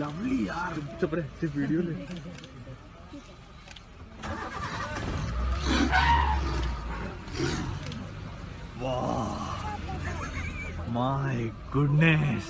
lovely यार चुप रहे सिर्फ़ वीडियो ले वाह माय गुडनेस